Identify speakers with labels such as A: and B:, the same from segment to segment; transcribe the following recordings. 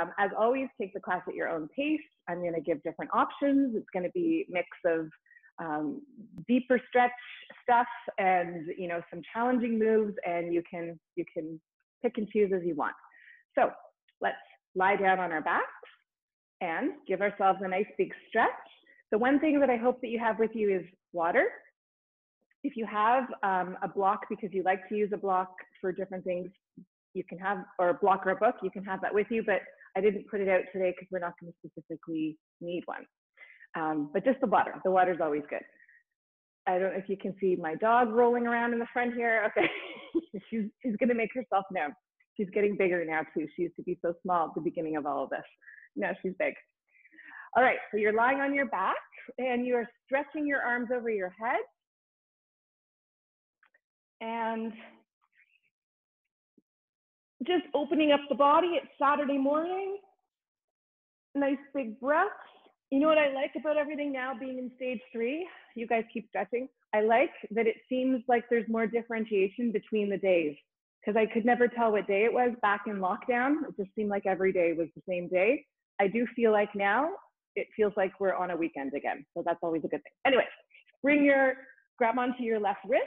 A: Um, as always, take the class at your own pace. I'm going to give different options. It's going to be mix of um, deeper stretch stuff and you know some challenging moves, and you can you can pick and choose as you want. So let's lie down on our backs and give ourselves a nice big stretch. The one thing that I hope that you have with you is water. If you have um, a block because you like to use a block for different things, you can have, or a block or a book, you can have that with you, but I didn't put it out today because we're not going to specifically need one. Um, but just the water, the water is always good. I don't know if you can see my dog rolling around in the front here. Okay, she's, she's gonna make herself known. She's getting bigger now too. She used to be so small at the beginning of all of this. Now she's big. All right, so you're lying on your back and you're stretching your arms over your head. And just opening up the body. It's Saturday morning. Nice big breaths. You know what I like about everything now being in stage three? You guys keep stretching. I like that it seems like there's more differentiation between the days because I could never tell what day it was back in lockdown. It just seemed like every day was the same day. I do feel like now it feels like we're on a weekend again. So that's always a good thing. Anyway, bring your, grab onto your left wrist,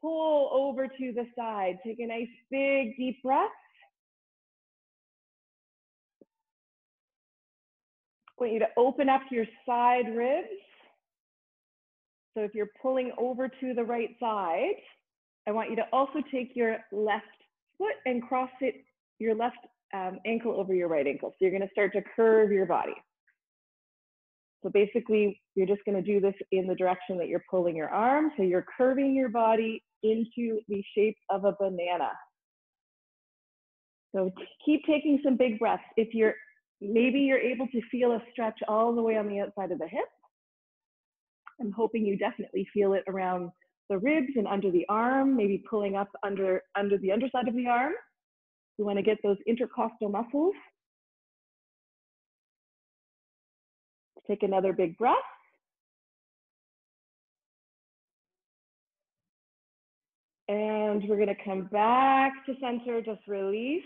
A: pull over to the side. Take a nice big deep breath. I want you to open up your side ribs. So if you're pulling over to the right side, I want you to also take your left foot and cross it, your left um, ankle over your right ankle. So you're gonna start to curve your body. So basically, you're just gonna do this in the direction that you're pulling your arm. So you're curving your body into the shape of a banana. So keep taking some big breaths. If you're maybe you're able to feel a stretch all the way on the outside of the hip. I'm hoping you definitely feel it around the ribs and under the arm, maybe pulling up under, under the underside of the arm. We want to get those intercostal muscles. Take another big breath. And we're going to come back to center, just release.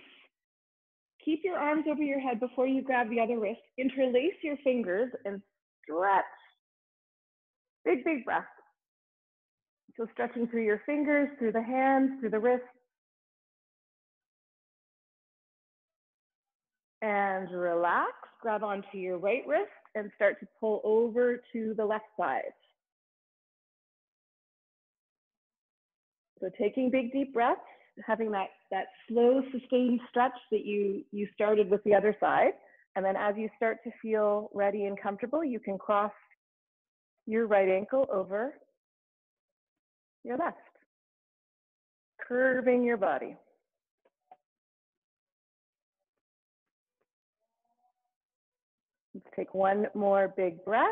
A: Keep your arms over your head before you grab the other wrist. Interlace your fingers and stretch. Big, big breath. So stretching through your fingers, through the hands, through the wrists. And relax, grab onto your right wrist and start to pull over to the left side. So taking big deep breaths having that, that slow, sustained stretch that you, you started with the other side. And then as you start to feel ready and comfortable, you can cross your right ankle over your left, curving your body. Take one more big breath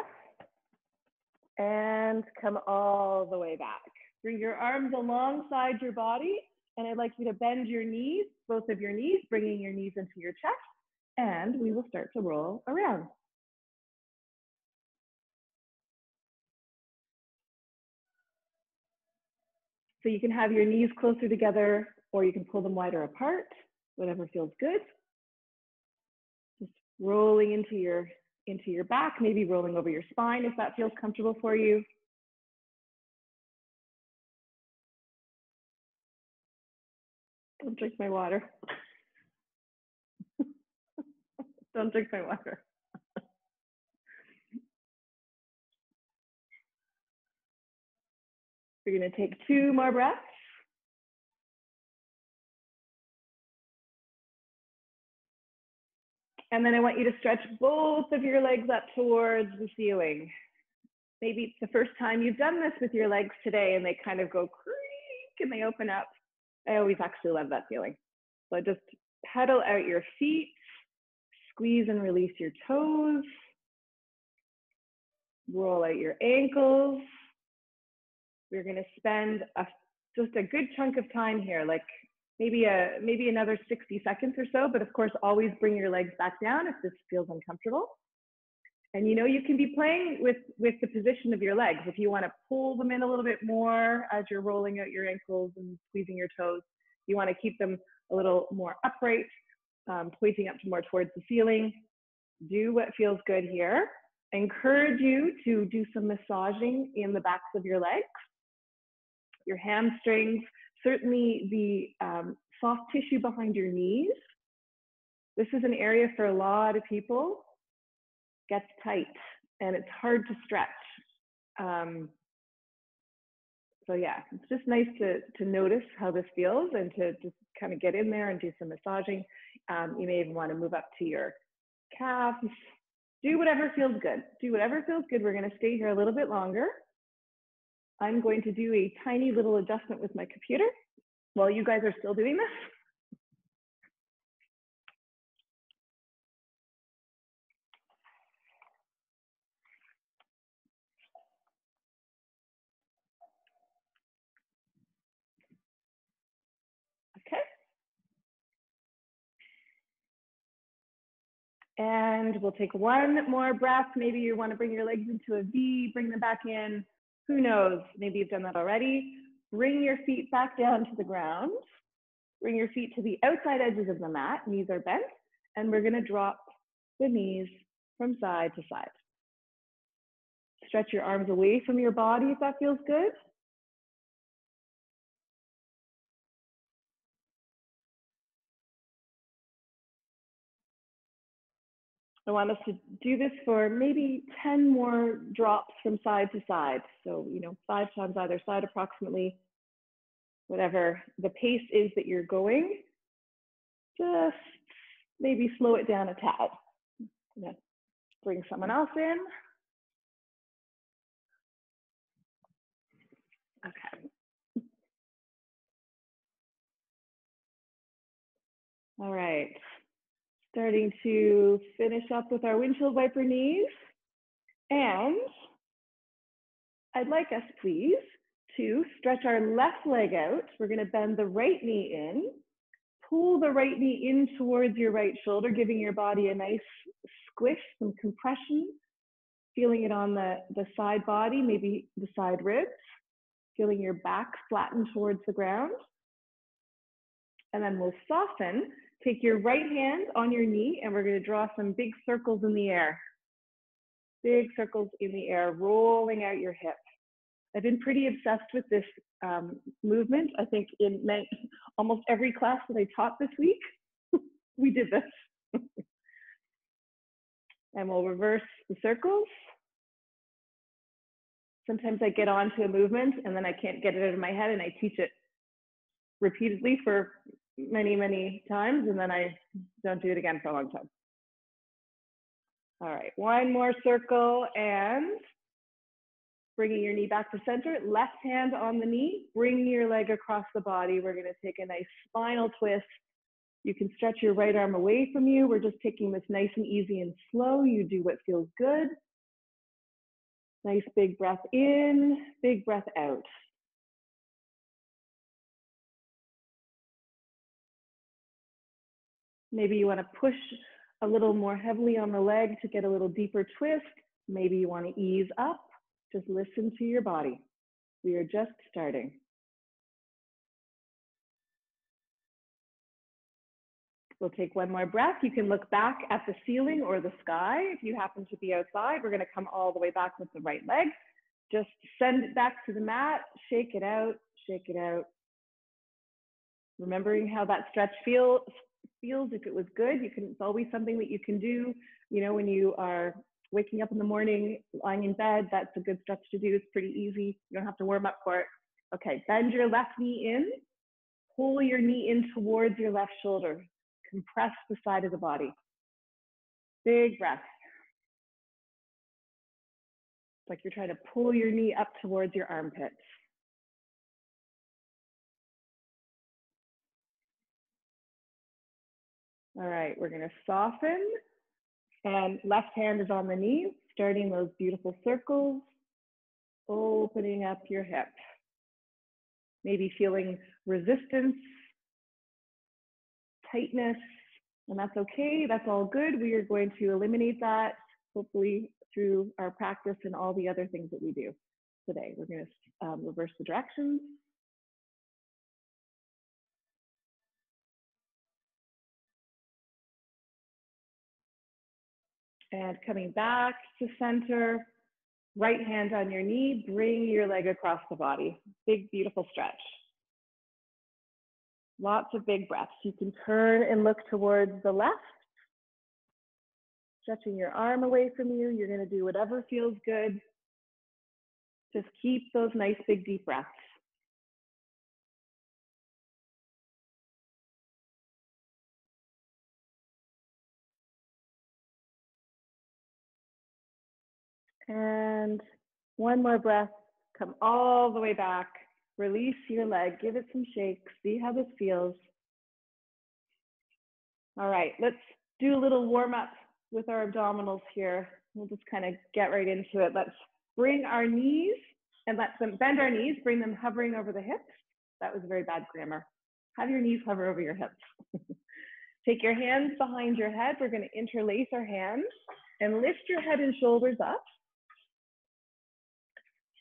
A: and come all the way back. Bring your arms alongside your body and I'd like you to bend your knees, both of your knees, bringing your knees into your chest, and we will start to roll around. So you can have your knees closer together or you can pull them wider apart, whatever feels good. Just rolling into your, into your back, maybe rolling over your spine if that feels comfortable for you. Don't drink my water. Don't drink my water. We're going to take two more breaths. And then I want you to stretch both of your legs up towards the ceiling. Maybe it's the first time you've done this with your legs today and they kind of go creak and they open up. I always actually love that feeling. So just pedal out your feet, squeeze and release your toes, roll out your ankles. We're gonna spend a, just a good chunk of time here, like maybe a maybe another 60 seconds or so, but of course always bring your legs back down if this feels uncomfortable. And you know, you can be playing with, with the position of your legs. If you want to pull them in a little bit more as you're rolling out your ankles and squeezing your toes, you want to keep them a little more upright, um, pointing up more towards the ceiling. Do what feels good here. encourage you to do some massaging in the backs of your legs, your hamstrings, certainly the um, soft tissue behind your knees. This is an area for a lot of people gets tight and it's hard to stretch. Um, so yeah, it's just nice to to notice how this feels and to just kind of get in there and do some massaging. Um, you may even want to move up to your calves. Do whatever feels good. Do whatever feels good. We're going to stay here a little bit longer. I'm going to do a tiny little adjustment with my computer while you guys are still doing this. Okay. And we'll take one more breath. Maybe you want to bring your legs into a V, bring them back in. Who knows? Maybe you've done that already. Bring your feet back down to the ground. Bring your feet to the outside edges of the mat. Knees are bent. And we're going to drop the knees from side to side. Stretch your arms away from your body if that feels good. I want us to do this for maybe 10 more drops from side to side. So, you know, five times either side approximately, whatever the pace is that you're going, just maybe slow it down a tad. Bring someone else in. Okay. All right starting to finish up with our windshield wiper knees. And I'd like us, please, to stretch our left leg out. We're going to bend the right knee in, pull the right knee in towards your right shoulder, giving your body a nice squish, some compression, feeling it on the, the side body, maybe the side ribs, feeling your back flatten towards the ground. And then we'll soften Take your right hand on your knee and we're going to draw some big circles in the air. Big circles in the air, rolling out your hip. I've been pretty obsessed with this um, movement. I think in many, almost every class that I taught this week, we did this. and we'll reverse the circles. Sometimes I get onto a movement and then I can't get it out of my head and I teach it repeatedly for many, many times, and then I don't do it again for a long time. All right, one more circle and bringing your knee back to center, left hand on the knee, bring your leg across the body. We're gonna take a nice spinal twist. You can stretch your right arm away from you. We're just taking this nice and easy and slow. You do what feels good. Nice big breath in, big breath out. Maybe you want to push a little more heavily on the leg to get a little deeper twist. Maybe you want to ease up. Just listen to your body. We are just starting. We'll take one more breath. You can look back at the ceiling or the sky. If you happen to be outside, we're going to come all the way back with the right leg. Just send it back to the mat, shake it out, shake it out. Remembering how that stretch feel, feels, if it was good, you can, it's always something that you can do. You know, when you are waking up in the morning, lying in bed, that's a good stretch to do. It's pretty easy. You don't have to warm up for it. Okay, bend your left knee in, pull your knee in towards your left shoulder, compress the side of the body. Big breath. It's like you're trying to pull your knee up towards your armpits. All right, we're gonna soften and left hand is on the knee, starting those beautiful circles, opening up your hip. Maybe feeling resistance, tightness, and that's okay, that's all good. We are going to eliminate that, hopefully through our practice and all the other things that we do today. We're gonna um, reverse the directions. And coming back to center, right hand on your knee, bring your leg across the body. Big, beautiful stretch. Lots of big breaths. You can turn and look towards the left, stretching your arm away from you. You're going to do whatever feels good. Just keep those nice big deep breaths. And one more breath. Come all the way back. Release your leg. Give it some shakes. See how this feels. All right, let's do a little warm up with our abdominals here. We'll just kind of get right into it. Let's bring our knees and let them bend our knees, bring them hovering over the hips. That was very bad grammar. Have your knees hover over your hips. Take your hands behind your head. We're going to interlace our hands and lift your head and shoulders up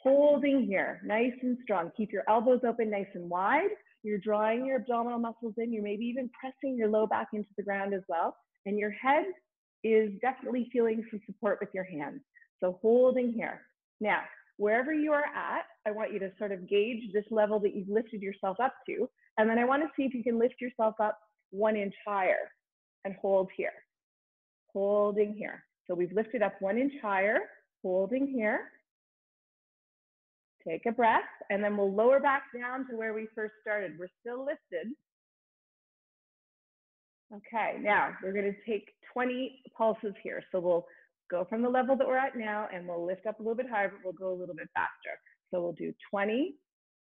A: holding here, nice and strong. Keep your elbows open nice and wide. You're drawing your abdominal muscles in. You're maybe even pressing your low back into the ground as well. And your head is definitely feeling some support with your hands. So holding here. Now, wherever you are at, I want you to sort of gauge this level that you've lifted yourself up to. And then I want to see if you can lift yourself up one inch higher and hold here. Holding here. So we've lifted up one inch higher, holding here. Take a breath, and then we'll lower back down to where we first started. We're still lifted. Okay, now we're gonna take 20 pulses here. So we'll go from the level that we're at now and we'll lift up a little bit higher, but we'll go a little bit faster. So we'll do 20,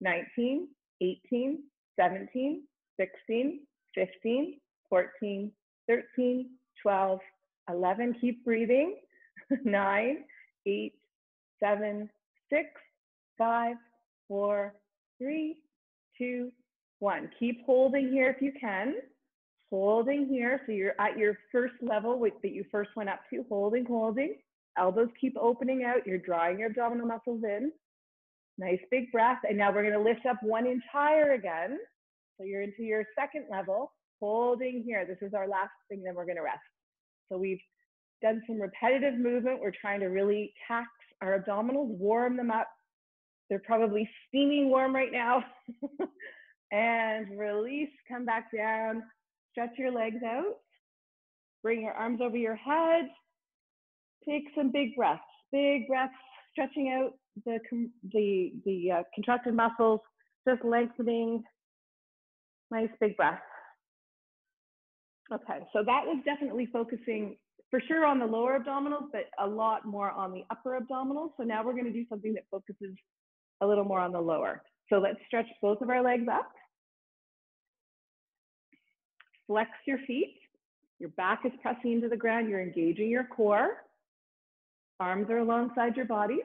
A: 19, 18, 17, 16, 15, 14, 13, 12, 11. Keep breathing. 9, 8, 7, 6, five, four, three, two, one. Keep holding here if you can. Holding here, so you're at your first level that you first went up to. Holding, holding. Elbows keep opening out. You're drawing your abdominal muscles in. Nice big breath. And now we're gonna lift up one inch higher again. So you're into your second level. Holding here. This is our last thing, then we're gonna rest. So we've done some repetitive movement. We're trying to really tax our abdominals, warm them up, they're probably steaming warm right now. and release, come back down, stretch your legs out, bring your arms over your head, take some big breaths, big breaths, stretching out the, the, the uh, contracted muscles, just lengthening, nice big breath. Okay, so that was definitely focusing for sure on the lower abdominals, but a lot more on the upper abdominals. So now we're gonna do something that focuses a little more on the lower. So let's stretch both of our legs up. Flex your feet. Your back is pressing into the ground. You're engaging your core. Arms are alongside your body.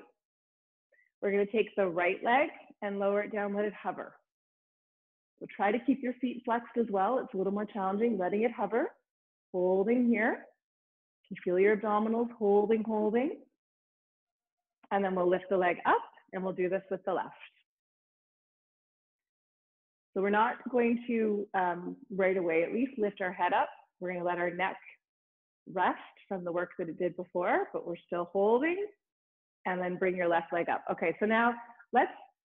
A: We're going to take the right leg and lower it down, let it hover. So try to keep your feet flexed as well. It's a little more challenging, letting it hover, holding here. You feel your abdominals, holding, holding. And then we'll lift the leg up and we'll do this with the left. So we're not going to um, right away at least lift our head up. We're going to let our neck rest from the work that it did before, but we're still holding and then bring your left leg up. Okay, so now let's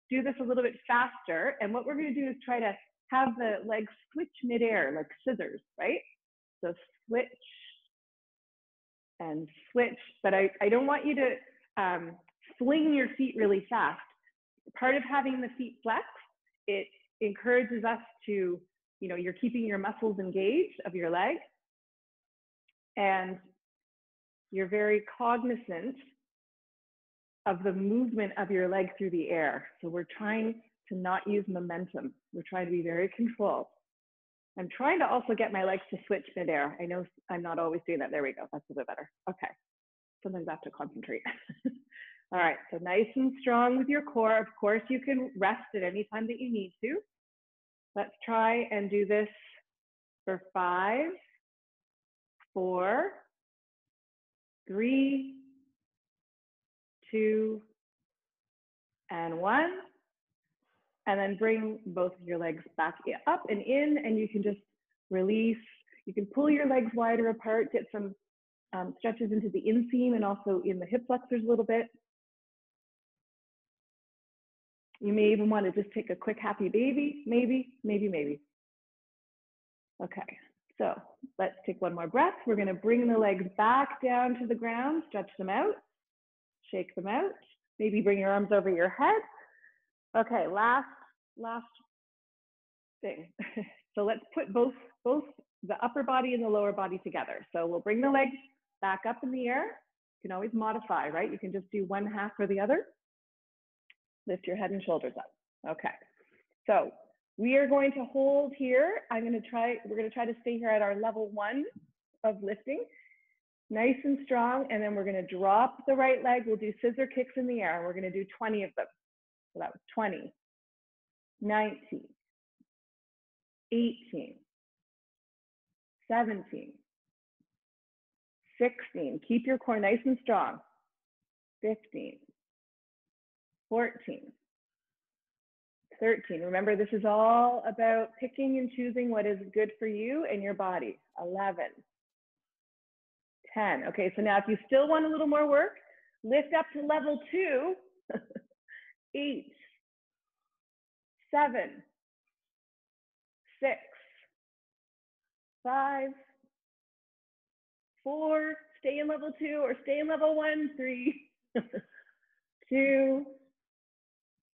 A: do this a little bit faster. And what we're going to do is try to have the legs switch midair like scissors, right? So switch and switch, but I, I don't want you to um, fling your feet really fast. Part of having the feet flexed, it encourages us to, you know, you're keeping your muscles engaged of your leg and you're very cognizant of the movement of your leg through the air. So we're trying to not use momentum. We're trying to be very controlled. I'm trying to also get my legs to switch midair. I know I'm not always doing that. There we go. That's a bit better. Okay. Sometimes I have to concentrate. All right, so nice and strong with your core. Of course, you can rest at any time that you need to. Let's try and do this for five, four, three, two, and one. And then bring both of your legs back up and in, and you can just release. You can pull your legs wider apart, get some um, stretches into the inseam and also in the hip flexors a little bit. You may even want to just take a quick happy baby, maybe, maybe, maybe. Okay, so let's take one more breath. We're gonna bring the legs back down to the ground, stretch them out, shake them out. Maybe bring your arms over your head. Okay, last, last thing. so let's put both, both the upper body and the lower body together. So we'll bring the legs back up in the air. You can always modify, right? You can just do one half or the other. Lift your head and shoulders up. Okay. So we are going to hold here. I'm going to try, we're going to try to stay here at our level one of lifting. Nice and strong. And then we're going to drop the right leg. We'll do scissor kicks in the air. And we're going to do 20 of them. So that was 20, 19, 18, 17, 16. Keep your core nice and strong. 15, 14, 13. Remember, this is all about picking and choosing what is good for you and your body. 11, 10. Okay, so now if you still want a little more work, lift up to level two. Eight, seven, six, five, four, stay in level two or stay in level one, three, two,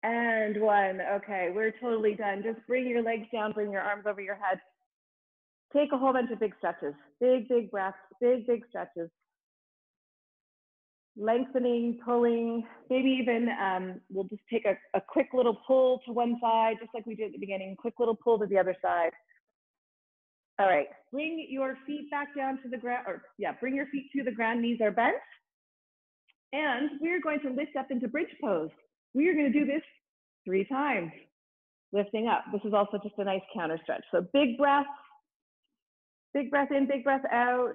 A: and one. Okay, we're totally done. Just bring your legs down, bring your arms over your head. Take a whole bunch of big stretches, big, big breaths, big, big stretches. Lengthening, pulling, maybe even um, we'll just take a, a quick little pull to one side, just like we did at the beginning, quick little pull to the other side. All right, bring your feet back down to the ground, or yeah, bring your feet to the ground, knees are bent. And we're going to lift up into bridge pose. We are going to do this three times, lifting up. This is also just a nice counter stretch. So big breath, big breath in, big breath out,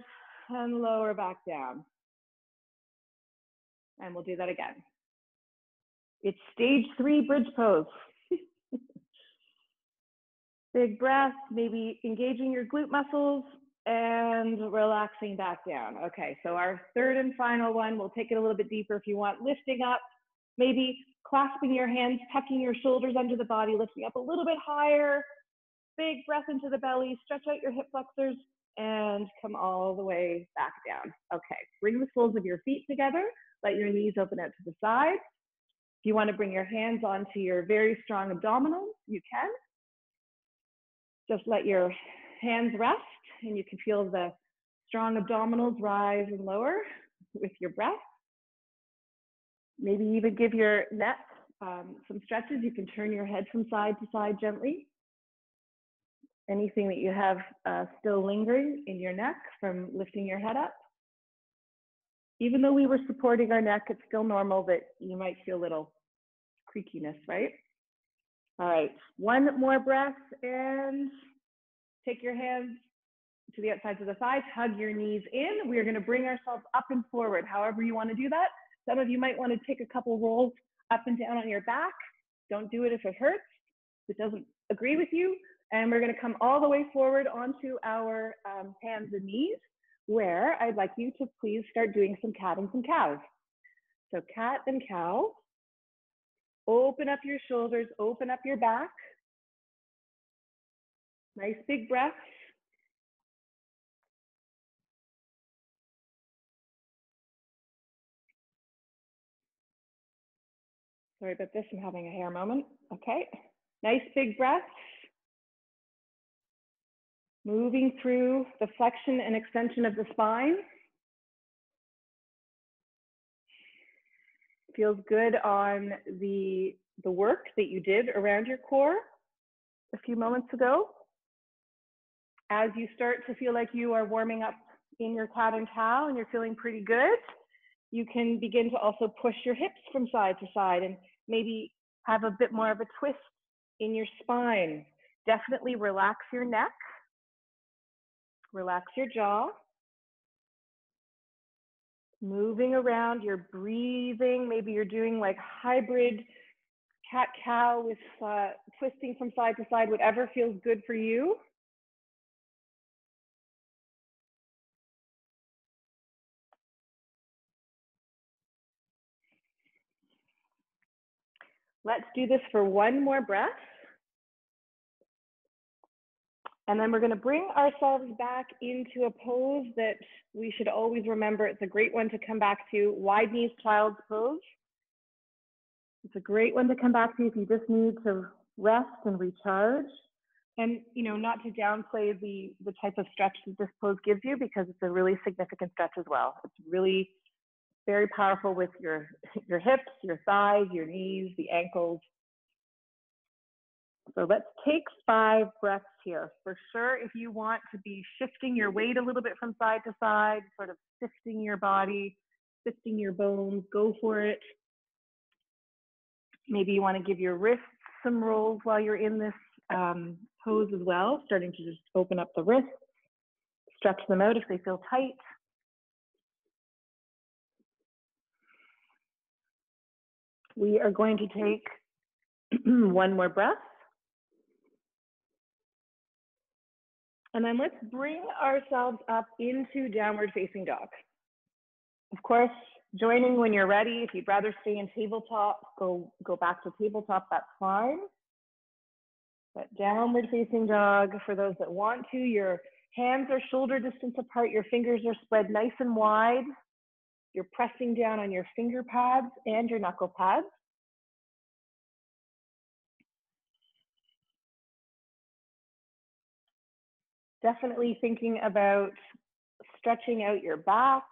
A: and lower back down. And we'll do that again. It's stage three bridge pose. big breath, maybe engaging your glute muscles and relaxing back down. Okay, so our third and final one, we'll take it a little bit deeper if you want, lifting up, maybe clasping your hands, tucking your shoulders under the body, lifting up a little bit higher. Big breath into the belly, stretch out your hip flexors, and come all the way back down. Okay, bring the soles of your feet together, let your knees open out to the sides. If you want to bring your hands onto your very strong abdominals, you can. Just let your hands rest, and you can feel the strong abdominals rise and lower with your breath. Maybe even give your neck um, some stretches. You can turn your head from side to side gently. Anything that you have uh, still lingering in your neck from lifting your head up. Even though we were supporting our neck, it's still normal that you might feel a little creakiness, right? All right, one more breath and take your hands to the outsides of the thighs, hug your knees in. We are gonna bring ourselves up and forward, however you wanna do that. Some of you might want to take a couple rolls up and down on your back. Don't do it if it hurts, if it doesn't agree with you. And we're going to come all the way forward onto our um, hands and knees, where I'd like you to please start doing some cat and some cows. So cat and cow. Open up your shoulders, open up your back. Nice big breaths. Sorry about this, I'm having a hair moment. Okay, nice big breaths. Moving through the flexion and extension of the spine. Feels good on the, the work that you did around your core a few moments ago. As you start to feel like you are warming up in your cat and cow and you're feeling pretty good, you can begin to also push your hips from side to side and maybe have a bit more of a twist in your spine. Definitely relax your neck, relax your jaw. Moving around, you're breathing. Maybe you're doing like hybrid cat cow with uh, twisting from side to side, whatever feels good for you. Let's do this for one more breath. And then we're going to bring ourselves back into a pose that we should always remember. It's a great one to come back to, wide knees child's pose. It's a great one to come back to if you just need to rest and recharge. And you know, not to downplay the the type of stretch that this pose gives you because it's a really significant stretch as well. It's really very powerful with your your hips, your thighs, your knees, the ankles, so let's take five breaths here. For sure, if you want to be shifting your weight a little bit from side to side, sort of sifting your body, sifting your bones, go for it. Maybe you want to give your wrists some rolls while you're in this um, pose as well, starting to just open up the wrists, stretch them out if they feel tight. We are going to take one more breath. And then let's bring ourselves up into downward facing dog. Of course, joining when you're ready. If you'd rather stay in tabletop, go, go back to tabletop, that's fine. But downward facing dog, for those that want to, your hands are shoulder distance apart, your fingers are spread nice and wide. You're pressing down on your finger pads and your knuckle pads. definitely thinking about stretching out your back,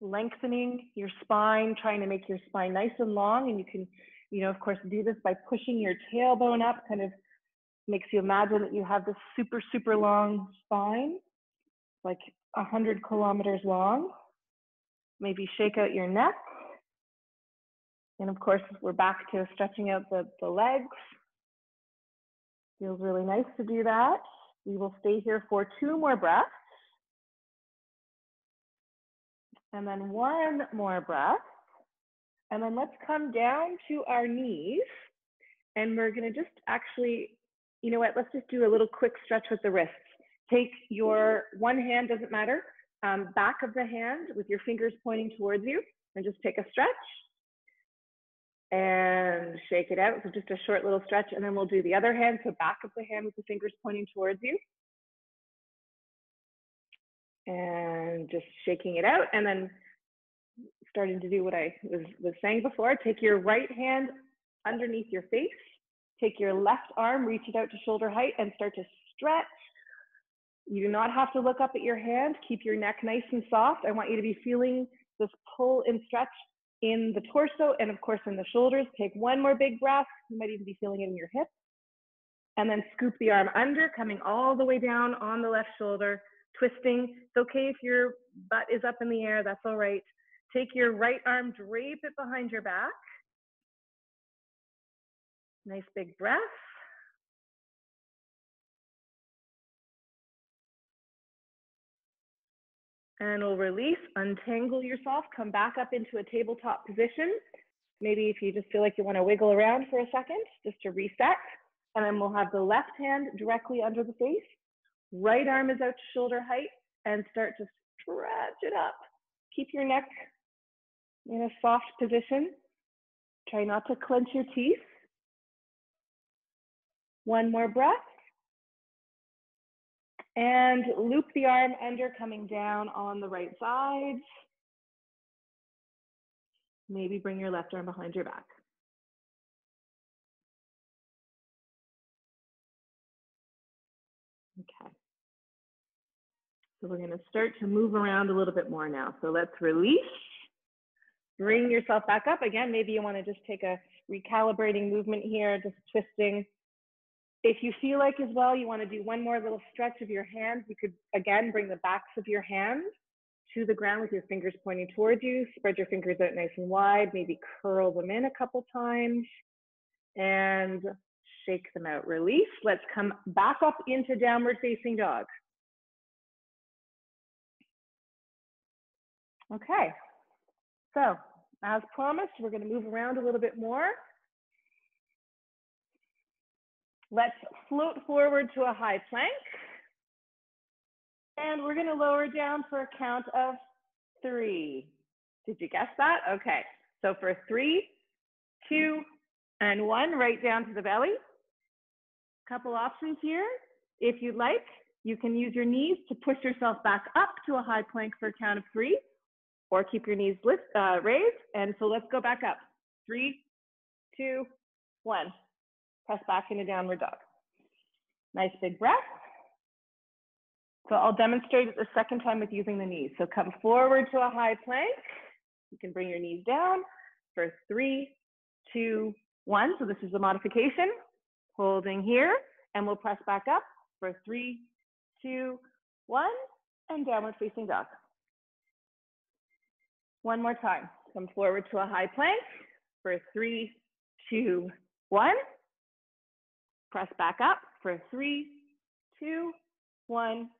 A: lengthening your spine, trying to make your spine nice and long. And you can, you know, of course, do this by pushing your tailbone up, kind of makes you imagine that you have this super, super long spine, like 100 kilometers long. Maybe shake out your neck. And of course, we're back to stretching out the, the legs. Feels really nice to do that. We will stay here for two more breaths. And then one more breath. And then let's come down to our knees. And we're going to just actually, you know what, let's just do a little quick stretch with the wrists. Take your one hand, doesn't matter, um, back of the hand with your fingers pointing towards you, and just take a stretch and shake it out. So just a short little stretch, and then we'll do the other hand. So back of the hand with the fingers pointing towards you. And just shaking it out, and then starting to do what I was, was saying before. Take your right hand underneath your face. Take your left arm, reach it out to shoulder height, and start to stretch. You do not have to look up at your hand. Keep your neck nice and soft. I want you to be feeling this pull and stretch in the torso and of course in the shoulders. Take one more big breath. You might even be feeling it in your hips. And then scoop the arm under, coming all the way down on the left shoulder, twisting. It's okay if your butt is up in the air, that's all right. Take your right arm, drape it behind your back. Nice big breath. And we'll release, untangle yourself, come back up into a tabletop position. Maybe if you just feel like you want to wiggle around for a second, just to reset. And then we'll have the left hand directly under the face. Right arm is out to shoulder height and start to stretch it up. Keep your neck in a soft position. Try not to clench your teeth. One more breath and loop the arm under coming down on the right side. Maybe bring your left arm behind your back. Okay. So we're gonna start to move around a little bit more now. So let's release, bring yourself back up. Again, maybe you wanna just take a recalibrating movement here, just twisting if you feel like as well, you want to do one more little stretch of your hands, you could again bring the backs of your hands to the ground with your fingers pointing towards you. Spread your fingers out nice and wide, maybe curl them in a couple times and shake them out. Release. Let's come back up into downward facing dog. Okay, so as promised, we're going to move around a little bit more. Let's float forward to a high plank. And we're gonna lower down for a count of three. Did you guess that? Okay, so for three, two, and one right down to the belly. Couple options here. If you'd like, you can use your knees to push yourself back up to a high plank for a count of three, or keep your knees lift, uh, raised. And so let's go back up. Three, two, one. Press back into downward dog. Nice big breath. So I'll demonstrate it the second time with using the knees. So come forward to a high plank. You can bring your knees down for three, two, one. So this is the modification. Holding here, and we'll press back up for three, two, one, and downward facing dog. One more time. Come forward to a high plank for three, two, one. Press back up for three, two, one,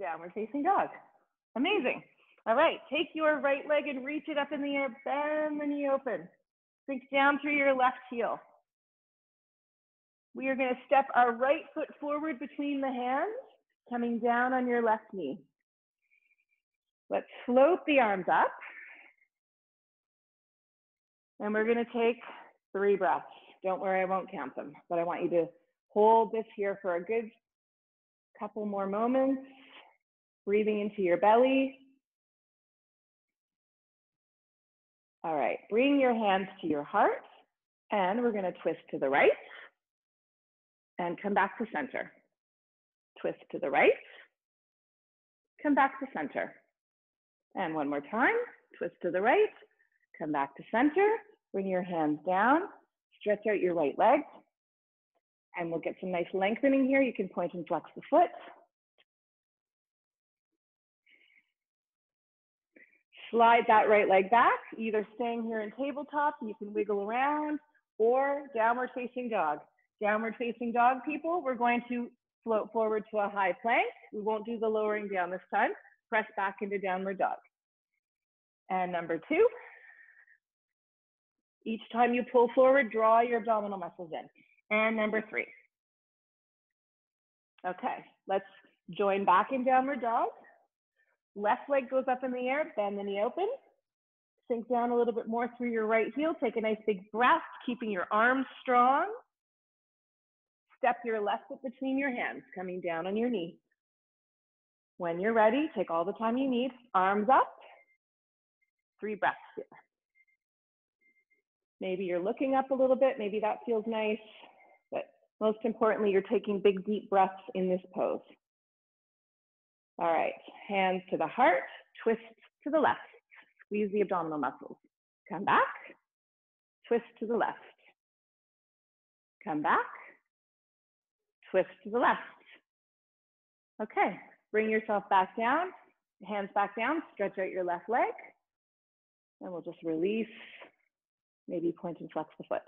A: downward facing dog. Amazing. All right, take your right leg and reach it up in the air, bend the knee open. Sink down through your left heel. We are gonna step our right foot forward between the hands, coming down on your left knee. Let's float the arms up. And we're gonna take three breaths. Don't worry, I won't count them, but I want you to hold this here for a good couple more moments. Breathing into your belly. All right, bring your hands to your heart and we're gonna twist to the right and come back to center. Twist to the right, come back to center. And one more time, twist to the right, come back to center, bring your hands down, stretch out your right leg, and we'll get some nice lengthening here. You can point and flex the foot. Slide that right leg back, either staying here in tabletop, you can wiggle around, or downward facing dog. Downward facing dog, people, we're going to float forward to a high plank. We won't do the lowering down this time. Press back into downward dog. And number two, each time you pull forward, draw your abdominal muscles in. And number three. Okay, let's join back in downward dog. Left leg goes up in the air, bend the knee open. Sink down a little bit more through your right heel. Take a nice big breath, keeping your arms strong. Step your left foot between your hands, coming down on your knee. When you're ready, take all the time you need. Arms up. Three breaths here. Maybe you're looking up a little bit. Maybe that feels nice. But most importantly, you're taking big, deep breaths in this pose. All right, hands to the heart, twist to the left. Squeeze the abdominal muscles. Come back, twist to the left. Come back, twist to the left. Okay, bring yourself back down, hands back down, stretch out your left leg, and we'll just release, maybe point and flex the foot.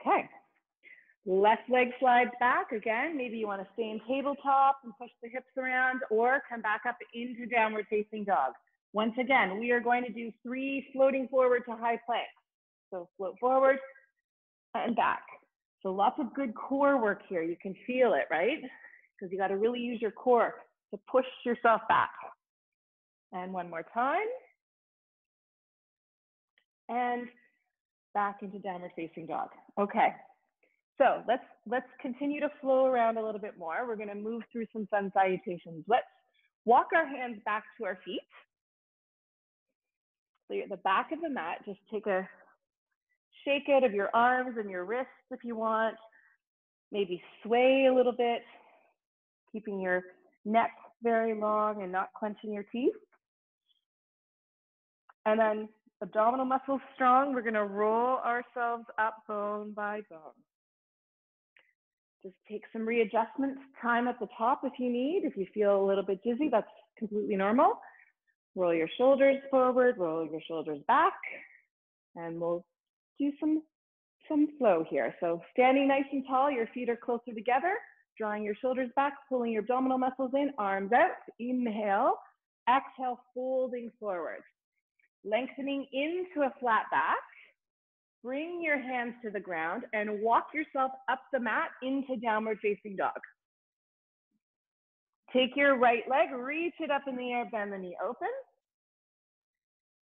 A: Okay, left leg slides back again. Maybe you want to stay in tabletop and push the hips around or come back up into downward facing dog. Once again, we are going to do three floating forward to high plank. So float forward and back. So lots of good core work here. You can feel it, right? Because you got to really use your core to push yourself back. And one more time. And back into downward facing dog. Okay. So let's let's continue to flow around a little bit more. We're going to move through some sun salutations. Let's walk our hands back to our feet. So you're at the back of the mat. Just take a shake out of your arms and your wrists if you want. Maybe sway a little bit, keeping your neck very long and not clenching your teeth. And then abdominal muscles strong. We're gonna roll ourselves up bone by bone. Just take some readjustments, time at the top if you need. If you feel a little bit dizzy, that's completely normal. Roll your shoulders forward, roll your shoulders back, and we'll do some, some flow here. So standing nice and tall, your feet are closer together, drawing your shoulders back, pulling your abdominal muscles in, arms out, inhale, exhale, folding forward. Lengthening into a flat back, bring your hands to the ground and walk yourself up the mat into downward facing dog. Take your right leg, reach it up in the air, bend the knee open.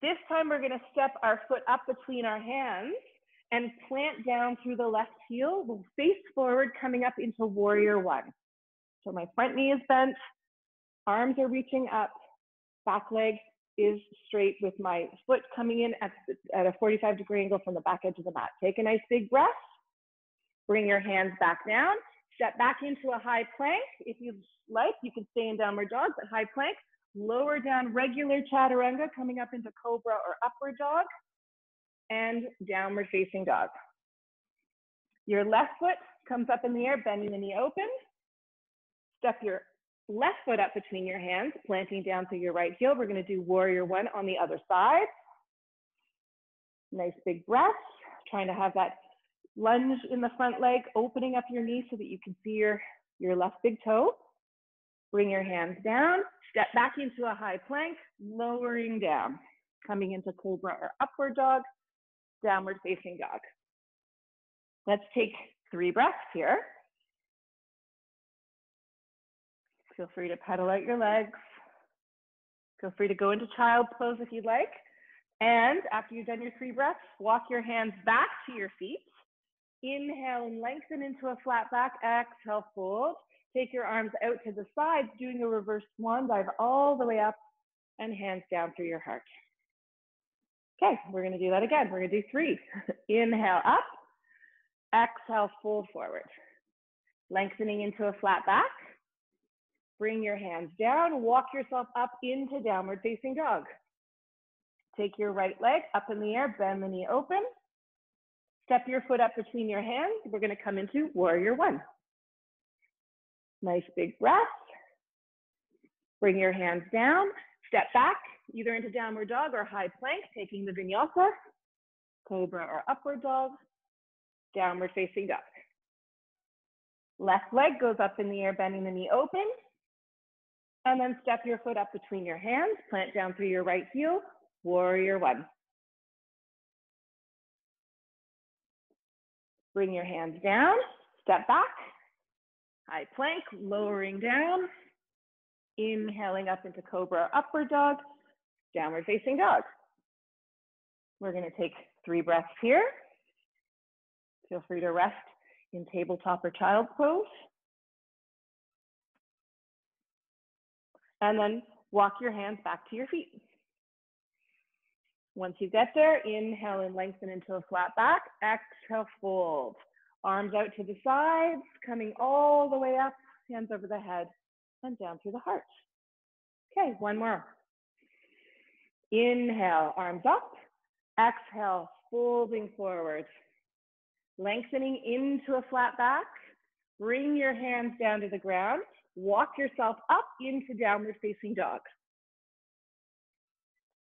A: This time we're gonna step our foot up between our hands and plant down through the left heel. Face forward, coming up into warrior one. So my front knee is bent, arms are reaching up, back leg is straight with my foot coming in at, at a 45 degree angle from the back edge of the mat. Take a nice big breath. Bring your hands back down. Step back into a high plank. If you like, you can stay in downward dog, but high plank. Lower down regular chaturanga, coming up into cobra or upward dog, and downward facing dog. Your left foot comes up in the air, bending the knee open. Step your left foot up between your hands, planting down through your right heel. We're gonna do warrior one on the other side. Nice big breath, trying to have that lunge in the front leg, opening up your knee so that you can see your, your left big toe. Bring your hands down, step back into a high plank, lowering down, coming into cobra or upward dog, downward facing dog. Let's take three breaths here. Feel free to pedal out your legs. Feel free to go into child pose if you'd like. And after you've done your three breaths, walk your hands back to your feet. Inhale and lengthen into a flat back. Exhale, fold. Take your arms out to the sides, doing a reverse swan dive all the way up and hands down through your heart. Okay, we're gonna do that again. We're gonna do three. Inhale up, exhale, fold forward. Lengthening into a flat back. Bring your hands down, walk yourself up into downward facing dog. Take your right leg up in the air, bend the knee open. Step your foot up between your hands. We're gonna come into warrior one. Nice big breath. Bring your hands down, step back, either into downward dog or high plank, taking the vinyasa, cobra or upward dog, downward facing dog. Left leg goes up in the air, bending the knee open. And then step your foot up between your hands, plant down through your right heel, warrior one. Bring your hands down, step back, high plank, lowering down, inhaling up into cobra upward dog, downward facing dog. We're gonna take three breaths here. Feel free to rest in tabletop or child's pose. And then walk your hands back to your feet. Once you get there, inhale and lengthen into a flat back. Exhale, fold. Arms out to the sides, coming all the way up, hands over the head and down through the heart. Okay, one more. Inhale, arms up. Exhale, folding forward. Lengthening into a flat back. Bring your hands down to the ground. Walk yourself up into downward facing dog.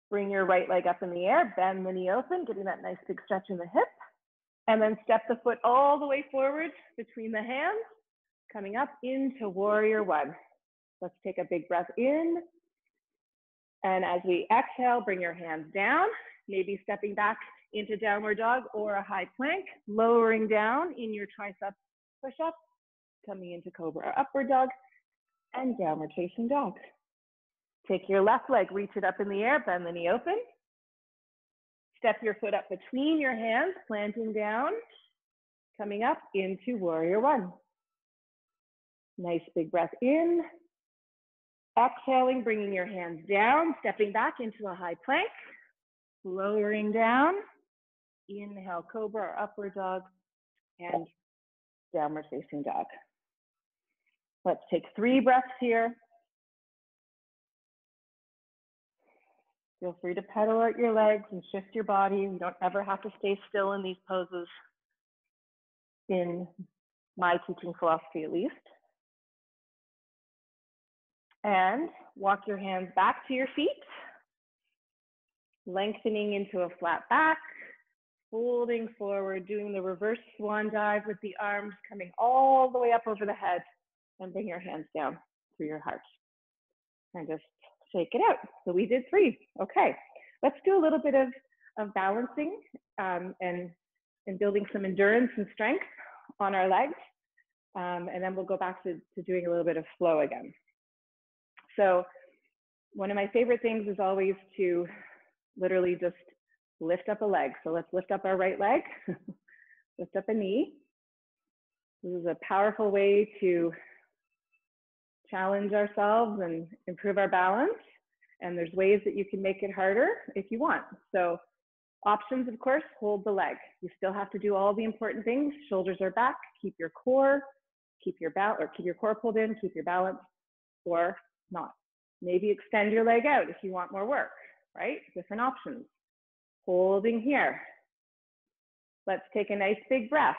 A: Bring your right leg up in the air, bend the knee open, getting that nice big stretch in the hip. And then step the foot all the way forward between the hands, coming up into warrior one. Let's take a big breath in. And as we exhale, bring your hands down, maybe stepping back into downward dog or a high plank, lowering down in your tricep push up, coming into cobra or upward dog, and downward facing dog. Take your left leg, reach it up in the air, bend the knee open. Step your foot up between your hands, planting down, coming up into warrior one. Nice big breath in. Exhaling, bringing your hands down, stepping back into a high plank, lowering down. Inhale, cobra or upward dog, and downward facing dog. Let's take three breaths here. Feel free to pedal out your legs and shift your body. You don't ever have to stay still in these poses, in my teaching philosophy at least. And walk your hands back to your feet, lengthening into a flat back, folding forward, doing the reverse swan dive with the arms coming all the way up over the head and bring your hands down through your heart. And just shake it out. So we did three. Okay, let's do a little bit of, of balancing um, and, and building some endurance and strength on our legs. Um, and then we'll go back to, to doing a little bit of flow again. So one of my favorite things is always to literally just lift up a leg. So let's lift up our right leg, lift up a knee. This is a powerful way to challenge ourselves and improve our balance. And there's ways that you can make it harder if you want. So options, of course, hold the leg. You still have to do all the important things. Shoulders are back, keep your core, keep your balance, or keep your core pulled in, keep your balance, or not. Maybe extend your leg out if you want more work, right? Different options. Holding here. Let's take a nice big breath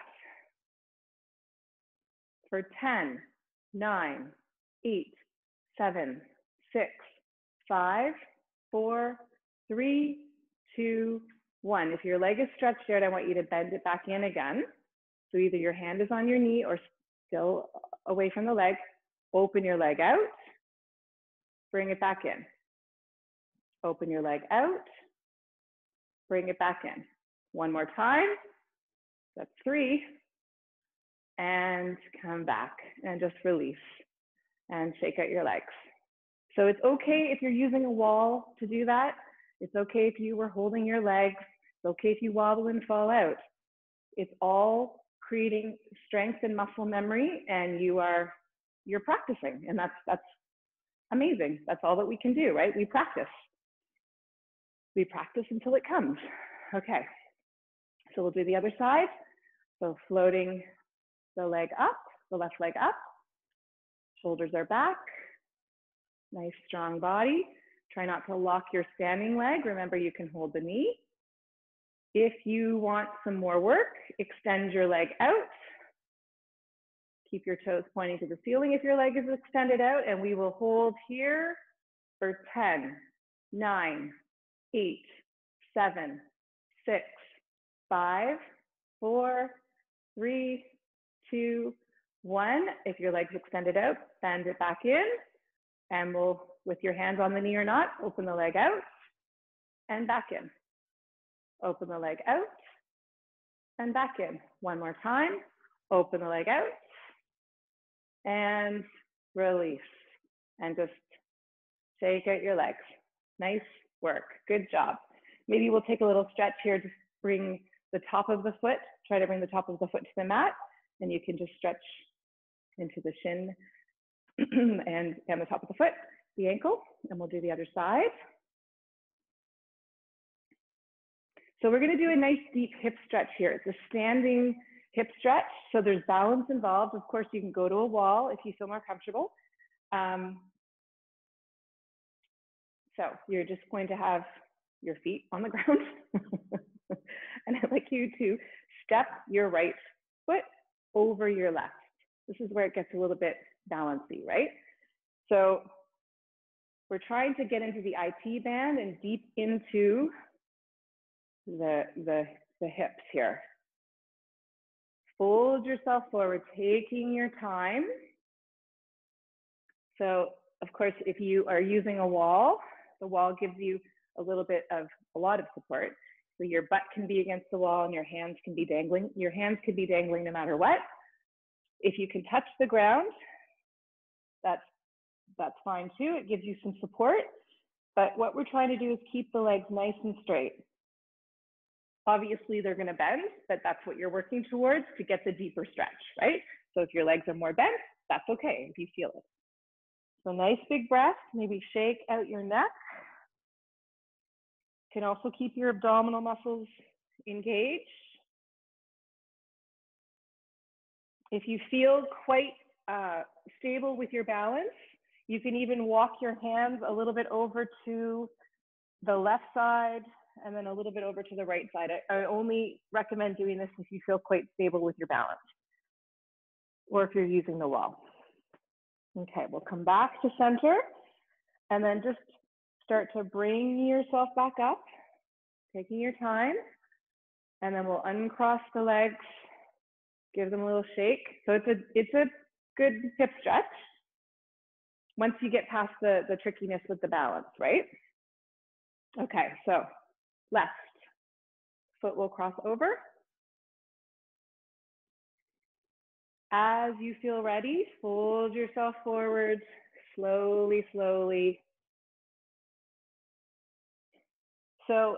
A: for 10, 9, 8, 7, 6, 5, 4, 3, 2, 1. If your leg is stretched out, I want you to bend it back in again. So either your hand is on your knee or still away from the leg. Open your leg out. Bring it back in. Open your leg out. Bring it back in. One more time. That's three. And come back and just release and shake out your legs. So it's okay if you're using a wall to do that. It's okay if you were holding your legs. It's okay if you wobble and fall out. It's all creating strength and muscle memory and you are you're practicing and that's that's amazing. That's all that we can do, right? We practice. We practice until it comes. Okay. So we'll do the other side. So floating the leg up, the left leg up, Shoulders are back. Nice strong body. Try not to lock your standing leg. Remember, you can hold the knee. If you want some more work, extend your leg out. Keep your toes pointing to the ceiling if your leg is extended out, and we will hold here for 10, 9, 8, 7, 6, 5, 4, 3, 2, one, if your leg's extended out, bend it back in, and we'll, with your hands on the knee or not, open the leg out and back in. Open the leg out and back in. One more time, open the leg out and release. And just shake out your legs. Nice work, good job. Maybe we'll take a little stretch here to bring the top of the foot, try to bring the top of the foot to the mat, and you can just stretch into the shin and down the top of the foot, the ankle, and we'll do the other side. So we're gonna do a nice deep hip stretch here. It's a standing hip stretch, so there's balance involved. Of course, you can go to a wall if you feel more comfortable. Um, so you're just going to have your feet on the ground. and I'd like you to step your right foot over your left. This is where it gets a little bit balancy, right? So we're trying to get into the IT band and deep into the, the, the hips here. Fold yourself forward, taking your time. So of course, if you are using a wall, the wall gives you a little bit of, a lot of support. So your butt can be against the wall and your hands can be dangling. Your hands can be dangling no matter what. If you can touch the ground, that's, that's fine too. It gives you some support. But what we're trying to do is keep the legs nice and straight. Obviously, they're going to bend, but that's what you're working towards to get the deeper stretch, right? So if your legs are more bent, that's okay if you feel it. So nice big breath, maybe shake out your neck. Can also keep your abdominal muscles engaged. If you feel quite uh, stable with your balance, you can even walk your hands a little bit over to the left side and then a little bit over to the right side. I, I only recommend doing this if you feel quite stable with your balance or if you're using the wall. Okay, we'll come back to center and then just start to bring yourself back up, taking your time. And then we'll uncross the legs give them a little shake. So it's a it's a good hip stretch once you get past the, the trickiness with the balance, right? Okay, so left foot will cross over. As you feel ready, fold yourself forward, slowly, slowly. So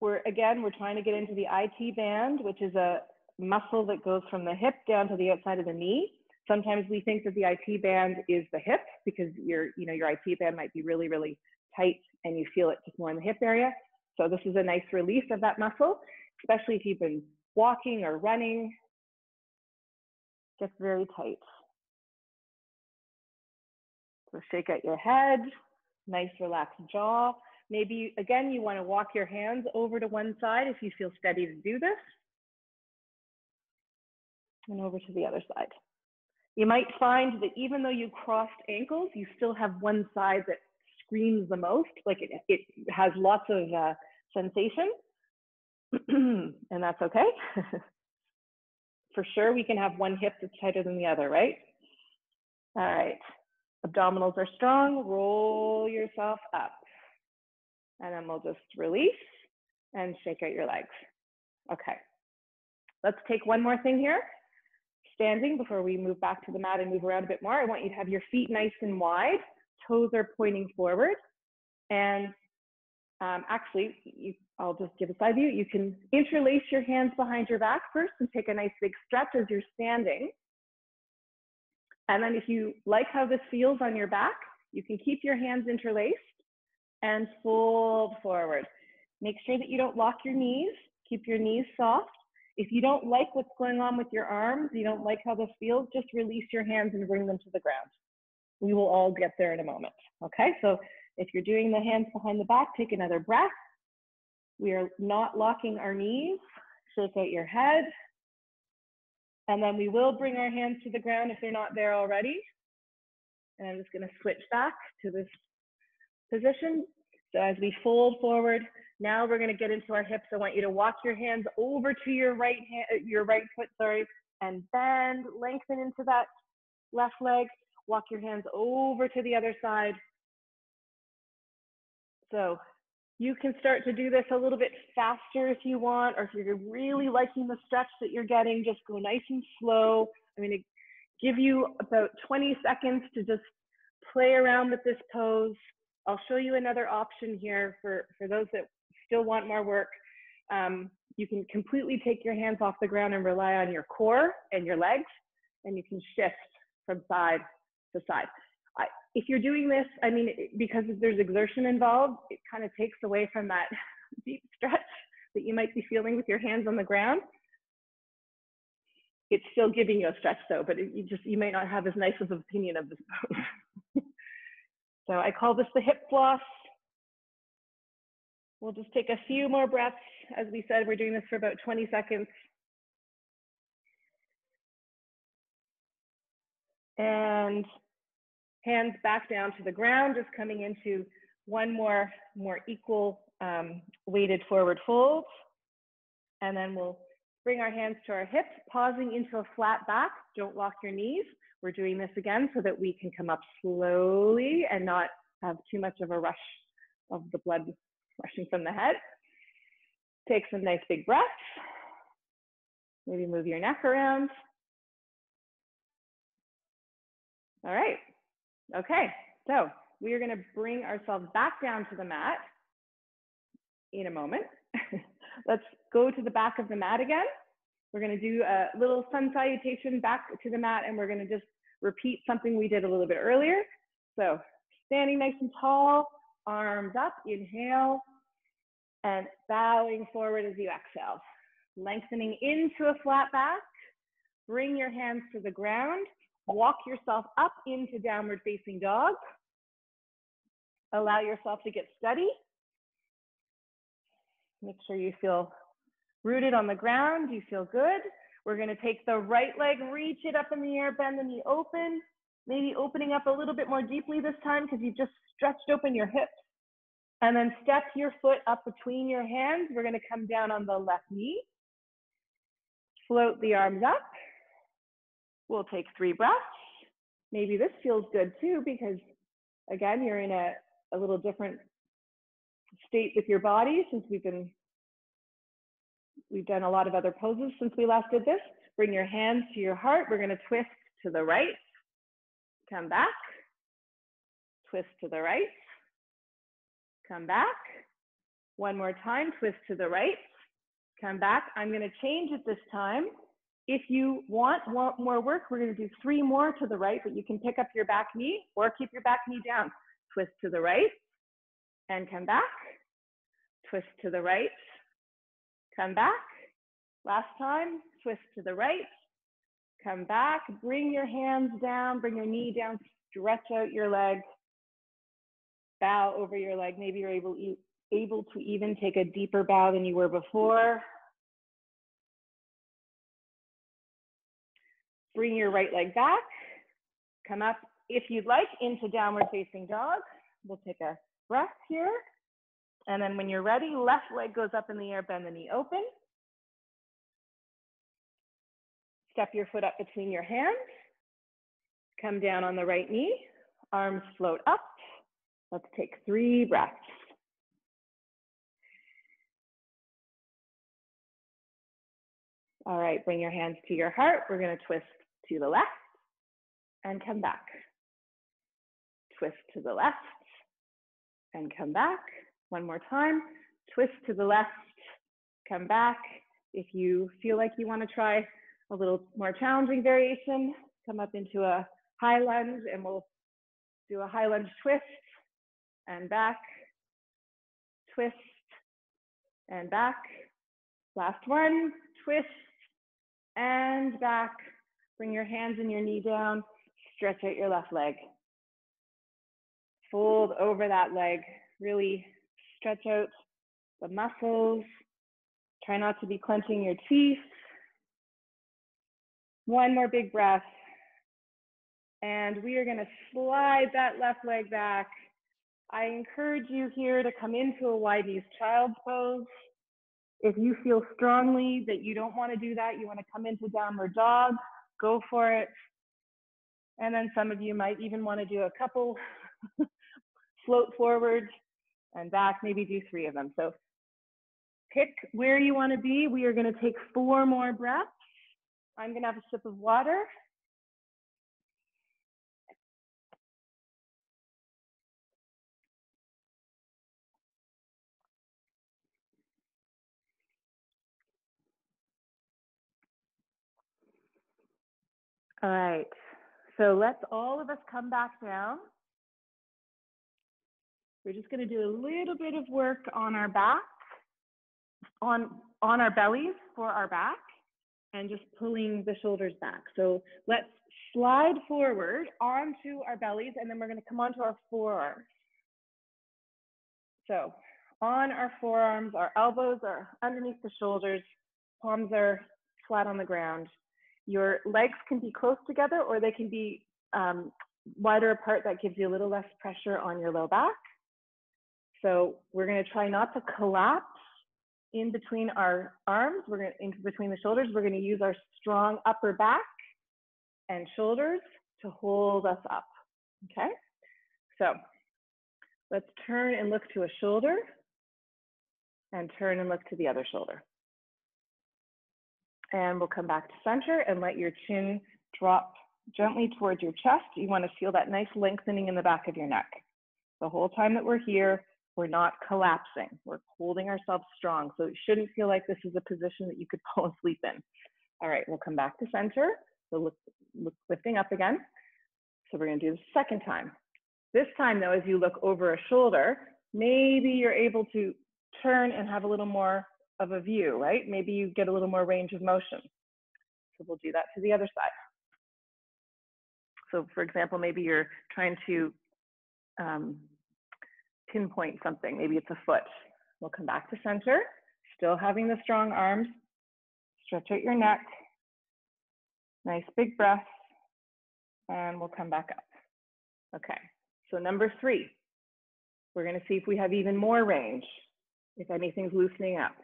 A: we're, again, we're trying to get into the IT band, which is a muscle that goes from the hip down to the outside of the knee. Sometimes we think that the IT band is the hip because your, you know, your IT band might be really, really tight and you feel it just more in the hip area. So this is a nice release of that muscle, especially if you've been walking or running. Gets very tight. So shake out your head, nice relaxed jaw. Maybe again, you wanna walk your hands over to one side if you feel steady to do this. And over to the other side. You might find that even though you crossed ankles, you still have one side that screams the most, like it, it has lots of uh, sensation, and that's okay. For sure, we can have one hip that's tighter than the other, right? All right, abdominals are strong, roll yourself up. And then we'll just release and shake out your legs. Okay, let's take one more thing here standing before we move back to the mat and move around a bit more. I want you to have your feet nice and wide, toes are pointing forward. And um, actually, you, I'll just give a side view. You can interlace your hands behind your back first and take a nice big stretch as you're standing. And then if you like how this feels on your back, you can keep your hands interlaced and fold forward. Make sure that you don't lock your knees. Keep your knees soft if you don't like what's going on with your arms, you don't like how this feels, just release your hands and bring them to the ground. We will all get there in a moment. Okay, so if you're doing the hands behind the back, take another breath. We are not locking our knees. Shake out your head. And then we will bring our hands to the ground if they're not there already. And I'm just going to switch back to this position. So as we fold forward, now we're gonna get into our hips. I want you to walk your hands over to your right hand, uh, your right foot, sorry, and bend, lengthen into that left leg. Walk your hands over to the other side. So you can start to do this a little bit faster if you want, or if you're really liking the stretch that you're getting, just go nice and slow. I'm gonna give you about 20 seconds to just play around with this pose. I'll show you another option here for, for those that still want more work, um, you can completely take your hands off the ground and rely on your core and your legs, and you can shift from side to side. I, if you're doing this, I mean, because there's exertion involved, it kind of takes away from that deep stretch that you might be feeling with your hands on the ground. It's still giving you a stretch though, but it, you just, you may not have as nice of an opinion of this pose. So I call this the hip floss. We'll just take a few more breaths. As we said, we're doing this for about 20 seconds. And hands back down to the ground, just coming into one more, more equal um, weighted forward fold. And then we'll bring our hands to our hips, pausing into a flat back. Don't lock your knees. We're doing this again so that we can come up slowly and not have too much of a rush of the blood rushing from the head. Take some nice big breaths. Maybe move your neck around. All right. Okay. So we are going to bring ourselves back down to the mat in a moment. Let's go to the back of the mat again. We're going to do a little sun salutation back to the mat and we're going to just repeat something we did a little bit earlier. So standing nice and tall, arms up, inhale, and bowing forward as you exhale. Lengthening into a flat back, bring your hands to the ground, walk yourself up into downward facing dog. Allow yourself to get steady. Make sure you feel rooted on the ground, you feel good. We're gonna take the right leg, reach it up in the air, bend the knee open, maybe opening up a little bit more deeply this time because you've just stretched open your hips. And then step your foot up between your hands. We're gonna come down on the left knee. Float the arms up. We'll take three breaths. Maybe this feels good too, because again, you're in a, a little different state with your body since we've been, we've done a lot of other poses since we last did this. Bring your hands to your heart. We're gonna twist to the right, come back, twist to the right, come back, One more time, twist to the right. Come back. I'm going to change it this time. If you want, want more work, we're going to do three more to the right, but you can pick up your back knee or keep your back knee down. Twist to the right and come back. Twist to the right, come back. Last time, twist to the right, come back. Bring your hands down, bring your knee down, stretch out your leg. Bow over your leg. Maybe you're able, able to even take a deeper bow than you were before. Bring your right leg back. Come up, if you'd like, into downward facing dog. We'll take a breath here. And then when you're ready, left leg goes up in the air, bend the knee open. Step your foot up between your hands. Come down on the right knee. Arms float up. Let's take three breaths. All right, bring your hands to your heart. We're gonna twist to the left and come back. Twist to the left and come back. One more time. Twist to the left, come back. If you feel like you wanna try a little more challenging variation, come up into a high lunge and we'll do a high lunge twist and back, twist and back. Last one, twist and back. Bring your hands and your knee down, stretch out your left leg. Fold over that leg, really stretch out the muscles. Try not to be clenching your teeth. One more big breath. And we are gonna slide that left leg back. I encourage you here to come into a wide knees child's pose. If you feel strongly that you don't wanna do that, you wanna come into downward dog, go for it. And then some of you might even wanna do a couple float forward and back, maybe do three of them. So pick where you wanna be. We are gonna take four more breaths. I'm gonna have a sip of water. All right, so let's all of us come back down. We're just gonna do a little bit of work on our back, on, on our bellies for our back and just pulling the shoulders back. So let's slide forward onto our bellies and then we're gonna come onto our forearms. So on our forearms, our elbows are underneath the shoulders, palms are flat on the ground. Your legs can be close together or they can be um, wider apart. That gives you a little less pressure on your low back. So we're gonna try not to collapse in between our arms, we're gonna, in between the shoulders, we're gonna use our strong upper back and shoulders to hold us up, okay? So let's turn and look to a shoulder and turn and look to the other shoulder. And we'll come back to center and let your chin drop gently towards your chest. You wanna feel that nice lengthening in the back of your neck. The whole time that we're here, we're not collapsing. We're holding ourselves strong. So it shouldn't feel like this is a position that you could fall asleep in. All right, we'll come back to center. So look, look, lifting up again. So we're gonna do the second time. This time though, as you look over a shoulder, maybe you're able to turn and have a little more of a view, right? Maybe you get a little more range of motion. So we'll do that to the other side. So for example, maybe you're trying to um, pinpoint something. Maybe it's a foot. We'll come back to center, still having the strong arms. Stretch out your neck. Nice big breath. And we'll come back up. Okay, so number three, we're gonna see if we have even more range, if anything's loosening up.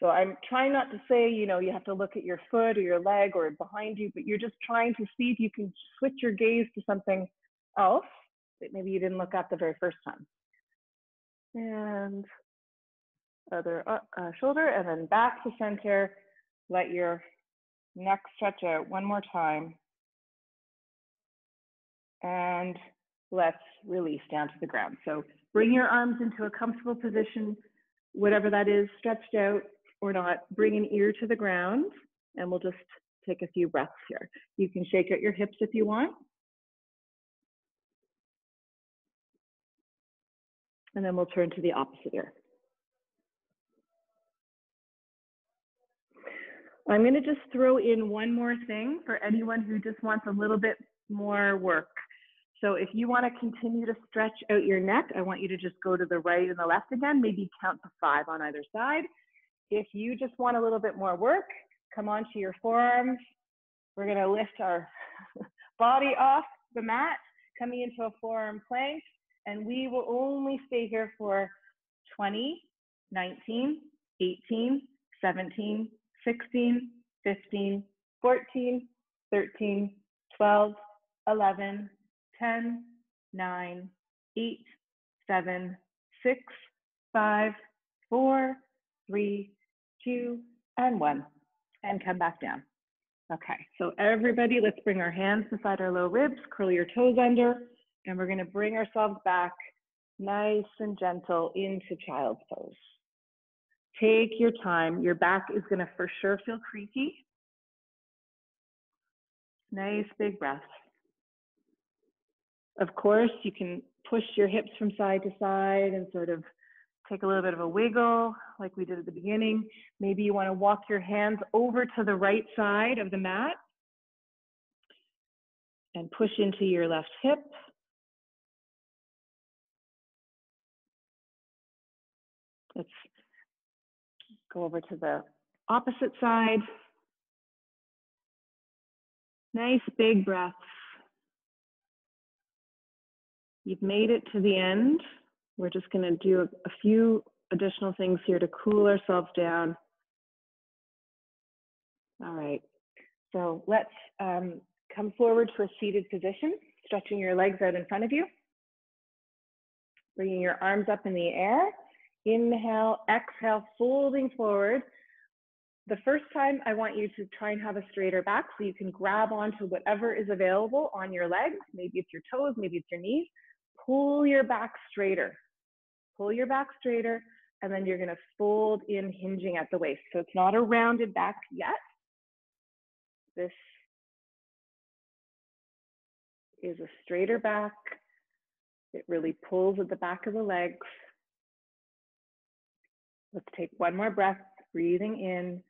A: So I'm trying not to say, you know, you have to look at your foot or your leg or behind you, but you're just trying to see if you can switch your gaze to something else that maybe you didn't look at the very first time and other uh, uh, shoulder, and then back to center. Let your neck stretch out one more time. And let's release down to the ground. So bring your arms into a comfortable position. whatever that is, stretched out or not, bring an ear to the ground and we'll just take a few breaths here. You can shake out your hips if you want. And then we'll turn to the opposite ear. I'm going to just throw in one more thing for anyone who just wants a little bit more work. So if you want to continue to stretch out your neck, I want you to just go to the right and the left again, maybe count to five on either side. If you just want a little bit more work, come onto your forearms. We're going to lift our body off the mat, coming into a forearm plank, and we will only stay here for 20, 19, 18, 17, 16, 15, 14, 13, 12, 11, 10, 9, 8, 7, 6, 5, 4, 3, 2, and 1. And come back down. Okay, so everybody, let's bring our hands beside our low ribs, curl your toes under, and we're gonna bring ourselves back nice and gentle into child's pose. Take your time. Your back is gonna for sure feel creaky. Nice big breath. Of course, you can push your hips from side to side and sort of take a little bit of a wiggle like we did at the beginning. Maybe you wanna walk your hands over to the right side of the mat and push into your left hip. Go over to the opposite side. Nice big breaths. You've made it to the end. We're just going to do a, a, few additional things here to cool ourselves down. All right. So let's um, come forward to a seated position, stretching your legs out in front of you. Bringing your arms up in the air. Inhale, exhale, folding forward. The first time, I want you to try and have a straighter back so you can grab onto whatever is available on your legs. Maybe it's your toes, maybe it's your knees. Pull your back straighter. Pull your back straighter, and then you're going to fold in, hinging at the waist. So it's not a rounded back yet. This is a straighter back. It really pulls at the back of the legs. Let's take one more breath, breathing in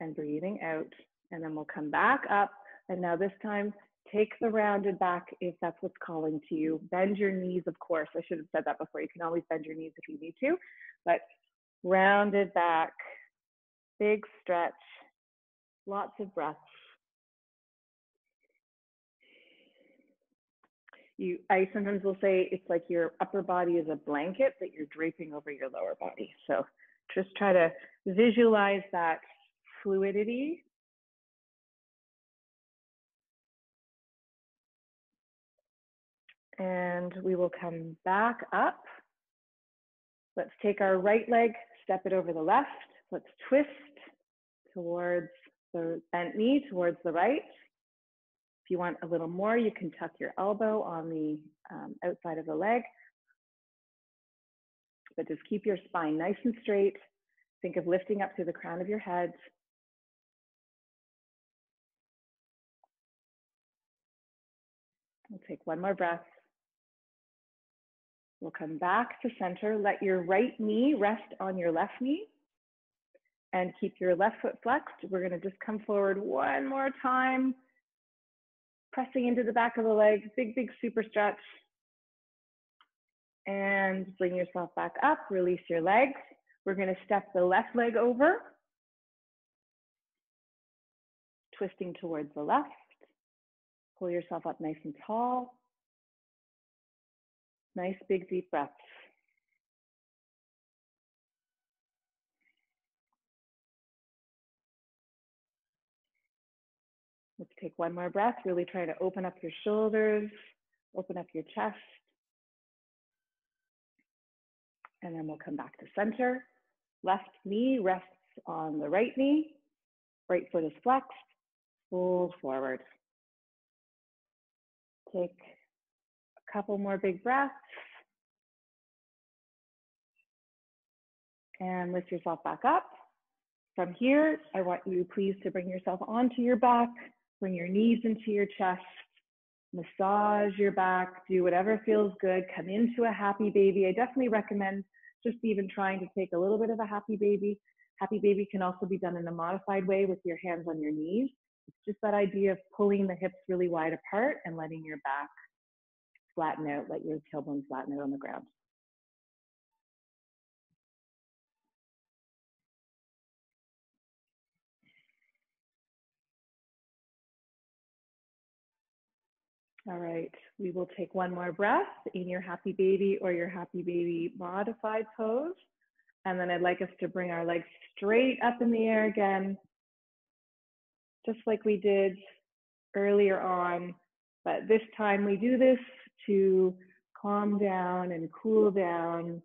A: and breathing out. And then we'll come back up. And now this time, take the rounded back if that's what's calling to you. Bend your knees, of course. I should have said that before. You can always bend your knees if you need to. But rounded back, big stretch, lots of breaths. You, I sometimes will say it's like your upper body is a blanket that you're draping over your lower body. So just try to visualize that fluidity. And we will come back up. Let's take our right leg, step it over the left. Let's twist towards the bent knee, towards the right. If you want a little more, you can tuck your elbow on the um, outside of the leg but just keep your spine nice and straight. Think of lifting up to the crown of your head. We'll take one more breath. We'll come back to center. Let your right knee rest on your left knee and keep your left foot flexed. We're to just come forward one more time, pressing into the back of the leg, big, big super stretch and bring yourself back up, release your legs. We're gonna step the left leg over, twisting towards the left. Pull yourself up nice and tall. Nice big deep breaths. Let's take one more breath, really try to open up your shoulders, open up your chest. And then we'll come back to center. Left knee rests on the right knee. Right foot is flexed. Fold forward. Take a couple more big breaths. and lift yourself back up. From here, I want you please to bring yourself onto your back, bring your knees into your chest, massage your back, do whatever feels good, come into a happy baby. I definitely recommend just even trying to take a little bit of a happy baby. Happy baby can also be done in a modified way with your hands on your knees. It's just that idea of pulling the hips really wide apart and letting your back flatten out, let your tailbone flatten out on the ground. All right, we will take one more breath in your happy baby or your happy baby modified pose. And then I'd like us to bring our legs straight up in the air again, just like we did earlier on. But this time we do this to calm down and cool down,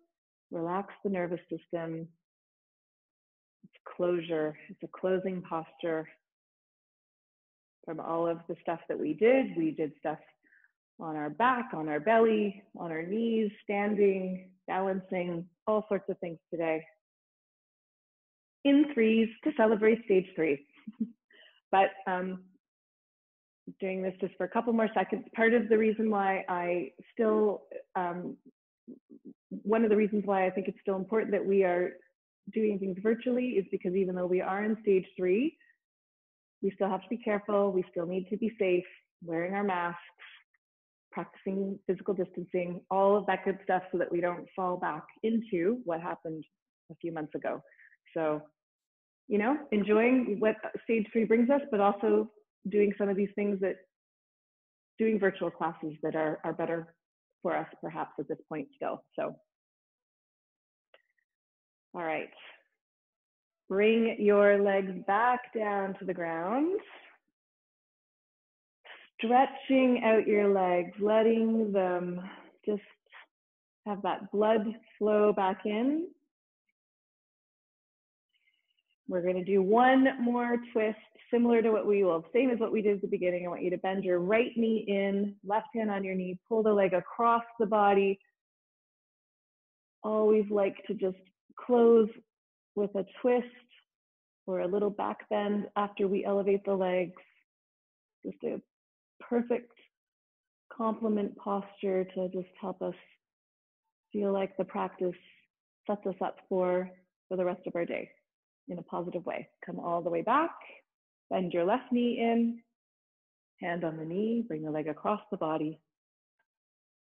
A: relax the nervous system. It's closure, it's a closing posture from all of the stuff that we did. We did stuff on our back, on our belly, on our knees, standing, balancing, all sorts of things today. In threes to celebrate stage three. but um, doing this just for a couple more seconds. Part of the reason why I still, um, one of the reasons why I think it's still important that we are doing things virtually is because even though we are in stage three, we still have to be careful. We still need to be safe, wearing our masks, practicing physical distancing, all of that good stuff so that we don't fall back into what happened a few months ago. So, you know, enjoying what stage three brings us, but also doing some of these things that doing virtual classes that are, are better for us perhaps at this point still. So, all right. Bring your legs back down to the ground. Stretching out your legs, letting them just have that blood flow back in. We're going to do one more twist, similar to what we will, same as what we did at the beginning. I want you to bend your right knee in, left hand on your knee, pull the leg across the body. Always like to just close with a twist or a little back bend after we elevate the legs. Just a perfect complement posture to just help us feel like the practice sets us up for, for the rest of our day in a positive way. Come all the way back, bend your left knee in, hand on the knee, bring the leg across the body.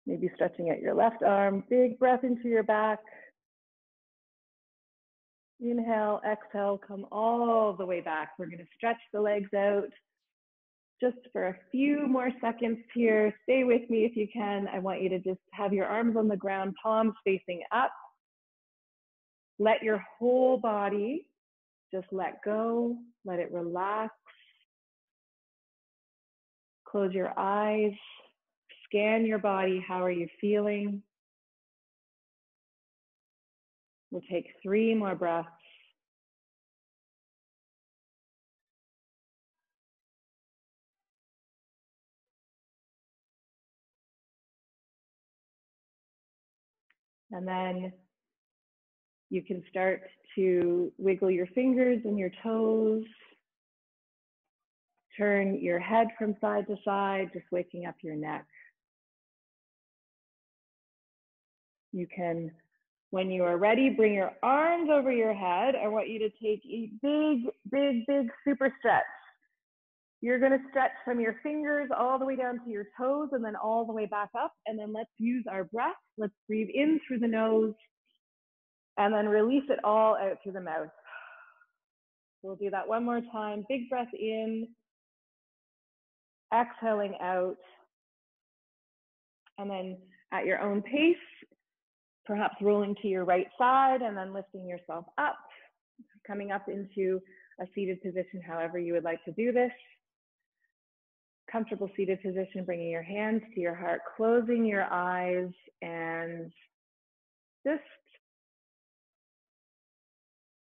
A: Maybe stretching out your left arm, big breath into your back, Inhale, exhale, come all the way back. We're going to stretch the legs out just for a few more seconds here. Stay with me if you can. I want you to just have your arms on the ground, palms facing up. Let your whole body just let go, let it relax. Close your eyes, scan your body. How are you feeling? We'll take three more breaths. And then you can start to wiggle your fingers and your toes. Turn your head from side to side, just waking up your neck. You can when you are ready, bring your arms over your head. I want you to take a big, big, big super stretch. You're going to stretch from your fingers all the way down to your toes and then all the way back up. And then let's use our breath. Let's breathe in through the nose and then release it all out through the mouth. We'll do that one more time. Big breath in, exhaling out. And then at your own pace, perhaps rolling to your right side and then lifting yourself up, coming up into a seated position, however you would like to do this. Comfortable seated position, bringing your hands to your heart, closing your eyes, and just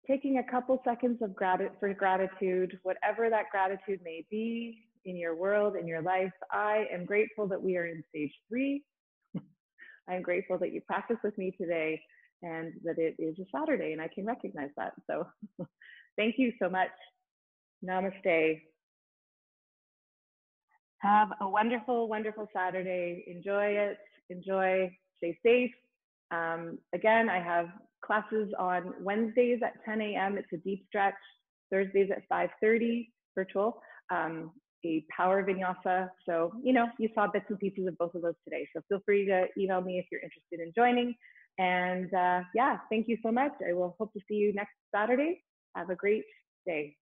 A: taking a couple seconds of gratitude for gratitude, whatever that gratitude may be in your world, in your life. I am grateful that we are in stage three I'm grateful that you practiced with me today. and that it is a Saturday and I can recognize that. So thank you so much. Namaste. Have a wonderful, wonderful Saturday. Enjoy it. Enjoy. Stay safe. Um, again, I have classes on Wednesdays at 10 a.m. It's a deep stretch. Thursdays at 5:30 virtual. Um, a power vinyasa. So, you know, you saw bits and pieces of both of those today. So feel free to email me if you're interested in joining. And uh, yeah, thank you so much. I will hope to see you next Saturday. Have a great day.